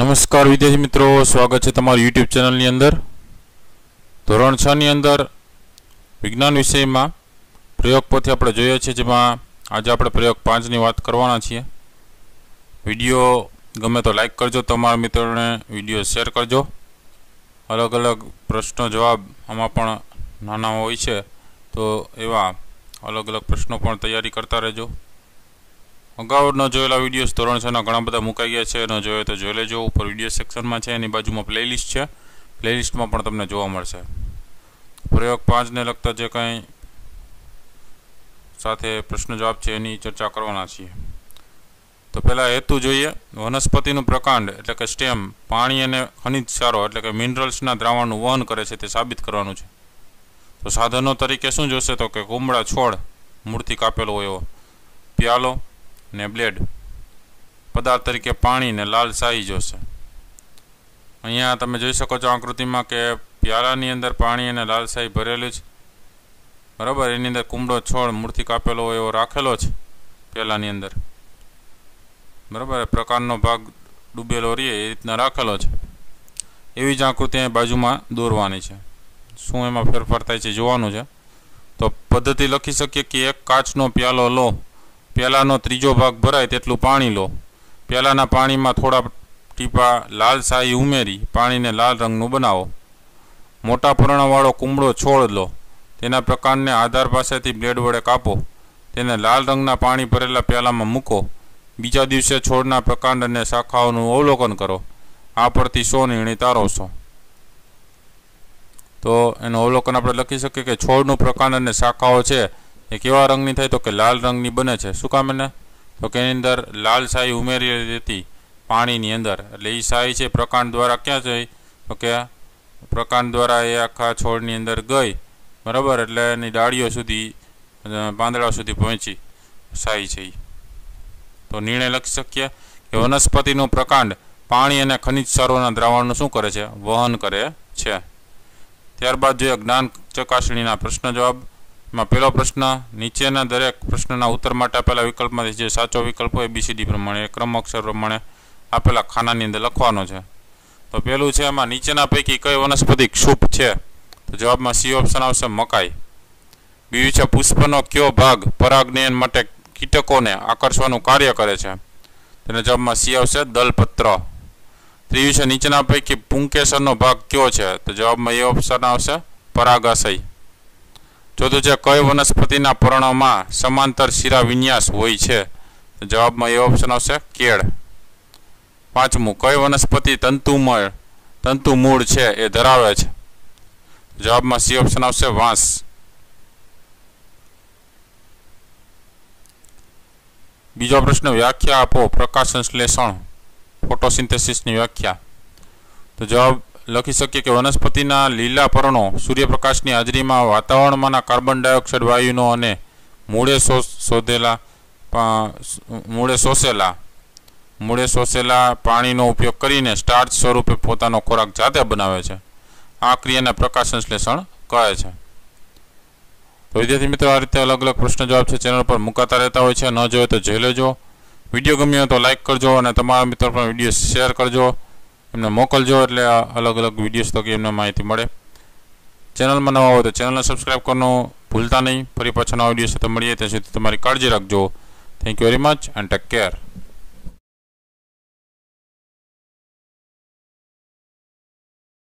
નમસ્કાર વિદ્યાર્થી મિત્રો, સ્વાગત છે તમારું યુટ્યુબ ચેનલની અંદર. ધોરણ છ ની અંદર વિજ્ઞાન વિષયમાં પ્રયોગ પોથી આપણે જોઈએ છીએ, જેમાં આજે આપણે પ્રયોગ પાંચની વાત કરવાના છીએ. વીડિયો ગમે તો લાઈક કરજો, તમારા મિત્રોને વીડિયો શેર કરજો. અલગ અલગ પ્રશ્નો જવાબ આમાં પણ નાના હોય છે, તો એવા અલગ અલગ પ્રશ્નો પણ તૈયારી કરતા રહેજો. અગાઉ ન જોયેલા વિડીયોઝ ધોરણ છના ઘણા બધા મુકાઈ ગયા છે. ન જોયો તો જોઈ લેજો. ઉપર વીડિયો સેક્શનમાં છે. એની બાજુમાં પ્લેલિસ્ટ છે. પ્લેલિસ્ટમાં પણ તમને જોવા મળશે. પ્રયોગ પાંચને લગતા જે કંઈ સાથે પ્રશ્ન જવાબ છે, એની ચર્ચા કરવાના છીએ. તો પહેલાં હેતુ જોઈએ. વનસ્પતિનું પ્રકાંડ, એટલે કે સ્ટેમ, પાણી અને ખનિજ સારો એટલે કે મિનરલ્સના દ્રાવણનું વહન કરે છે તે સાબિત કરવાનું છે. તો સાધનો તરીકે શું જોશે તો કે કુમળા છોડ મૂળથી કાપેલો હોય એવો. પ્યાલો ને બ્લેડ. પદાર્થ તરીકે પાણી ને લાલ શાહી જોશે. અહીંયા તમે જોઈ શકો છો આકૃતિમાં કે પ્યાલાની અંદર પાણી અને લાલ શાહી ભરેલું છે. બરાબર? એની અંદર કુમડો, છોડ, મૂર્તિ કાપેલો હોય એવો રાખેલો છે પ્યાલાની અંદર. બરાબર? પ્રકારનો ભાગ ડૂબેલો રહે એ રીતના રાખેલો છે. એવી જ આકૃતિ અહીં બાજુમાં દોરવાની છે. શું એમાં ફેરફાર થાય છે જોવાનું છે. તો પદ્ધતિ લખી શકીએ કે એક કાચનો પ્યાલો લો. પહેલાંનો ત્રીજો ભાગ ભરાય તેટલું પાણી લો. પહેલાંના પાણીમાં થોડા ટીપા લાલ શાહી ઉમેરી પાણીને લાલ રંગનું બનાવો. મોટા પર્ણવાળો કુમળો છોડ લો. તેના પ્રકારને આધાર પાસેથી બ્લેડ વડે કાપો. તેને લાલ રંગના પાણી ભરેલા પ્યાલામાં મૂકો. બીજા દિવસે છોડના પ્રકાંડ અને શાખાઓનું અવલોકન કરો. આ પરથી સો નિર્ણય તારવશો તો એનું અવલોકન આપણે લખી શકીએ કે છોડનું પ્રકાંડ અને શાખાઓ છે એ કેવા રંગની થાય તો કે લાલ રંગની બને છે. શું કામ એને? તો કે એની અંદર લાલ શાહી ઉમેરી હતી પાણીની અંદર. એટલે એ શાહી છે પ્રકાંડ દ્વારા ક્યાં જઈ? તો કે પ્રકાંડ દ્વારા એ આખા છોડની અંદર ગઈ. બરાબર? એટલે એની ડાળીઓ સુધી પાંદડા સુધી પહોંચી શાહી છે તો નિર્ણય લખી શકીએ કે વનસ્પતિનું પ્રકાંડ પાણી અને ખનિજ સારોના દ્રાવણનું શું કરે છે? વહન કરે છે. ત્યારબાદ જોઈએ જ્ઞાન ચકાસણીના પ્રશ્ન જવાબ. માં પહેલો પ્રશ્ન, નીચેના દરેક પ્રશ્નના ઉત્તર માટે આપેલા વિકલ્પમાંથી જે સાચો વિકલ્પ હોય બીસીડી પ્રમાણે, ક્રમ અક્ષર પ્રમાણે આપેલા ખાનાની અંદર લખવાનો છે. તો પહેલું છે એમાં નીચેના પૈકી કઈ વનસ્પતિ ક્ષુપ છે? તો જવાબમાં સી ઓપ્શન આવશે મકાઈ. બીજું છે, પુષ્પનો કયો ભાગ પરાગનયન માટે કીટકોને આકર્ષવાનું કાર્ય કરે છે? તેના જવાબમાં સી આવશે દલપત્ર. ત્રીજું છે, નીચેના પૈકી પુંકેસરનો ભાગ કયો છે? તો જવાબમાં એ ઓપ્શન આવશે પરાગાશય. ચોથું છે કઈ વનસ્પતિના પર્ણમાં સમાંતર શિરા વિન્યાસ હોય છે? જવાબમાં એ ઓપ્શન આવશે, કેળ. પાંચમું કઈ વનસ્પતિ તંતુમય તંતુ મૂળ છે એ ધરાવે છે? જવાબમાં સી ઓપ્શન આવશે, વાંસ. બીજો પ્રશ્ન, વ્યાખ્યા આપો પ્રકાશ સંશ્લેષણ ફોટોસિન્થેસિસની વ્યાખ્યા. તો જવાબ લખી શકીએ કે વનસ્પતિના લીલા પર્ણો સૂર્યપ્રકાશની હાજરીમાં વાતાવરણમાંના કાર્બન ડાયોક્સાઇડ વાયુનો અને મૂળે શોધેલા મૂળે શોષેલા મૂળે શોષેલા પાણીનો ઉપયોગ કરીને સ્ટાર્ચ સ્વરૂપે પોતાનો ખોરાક જાતે બનાવે છે. આ ક્રિયાને પ્રકાશ સંશ્લેષણ કહે છે. તો વિદ્યાર્થી મિત્રો, આ રીતે અલગ અલગ પ્રશ્ન જવાબ છે ચેનલ પર મુકાતા રહેતા હોય છે. ન જોયો તો જોઈ લેજો. વીડિયો ગમ્યો તો લાઇક કરજો અને તમારા મિત્રો પણ વીડિયો શેર કરજો. એમને મોકલજો એટલે અલગ અલગ વિડીયોઝ થકી એમને માહિતી મળે. ચેનલમાં નવા હોય તો ચેનલને સબસ્ક્રાઈબ કરવાનું ભૂલતા નહીં. ફરી પાછા નવા વીડિયો સાથે મળીએ. ત્યાં સુધી તમારી કાળજી રાખજો. Thank you very much and take care